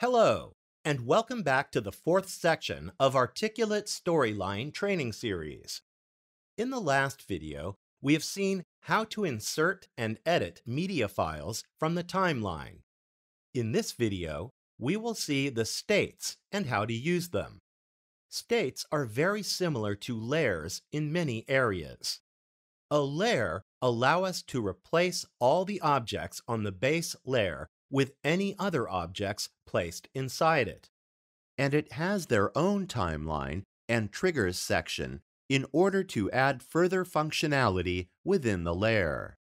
Hello, and welcome back to the fourth section of Articulate Storyline Training Series. In the last video, we have seen how to insert and edit media files from the timeline. In this video, we will see the states and how to use them. States are very similar to layers in many areas. A layer allow us to replace all the objects on the base layer with any other objects placed inside it. And it has their own timeline and triggers section in order to add further functionality within the layer.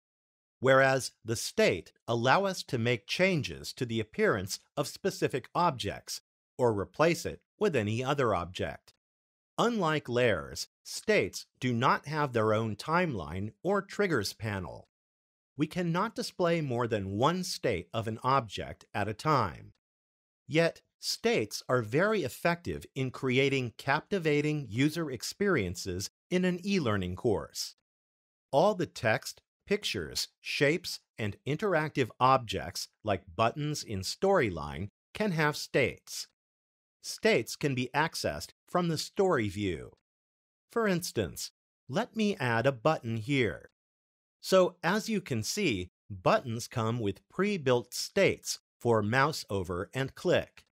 Whereas the state allow us to make changes to the appearance of specific objects or replace it with any other object. Unlike layers, states do not have their own timeline or triggers panel we cannot display more than one state of an object at a time. Yet, states are very effective in creating captivating user experiences in an e-learning course. All the text, pictures, shapes, and interactive objects like buttons in Storyline can have states. States can be accessed from the story view. For instance, let me add a button here. So as you can see, buttons come with pre-built states for mouse over and click.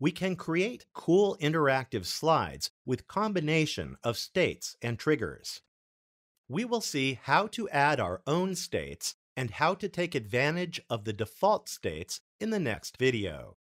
We can create cool interactive slides with combination of states and triggers. We will see how to add our own states and how to take advantage of the default states in the next video.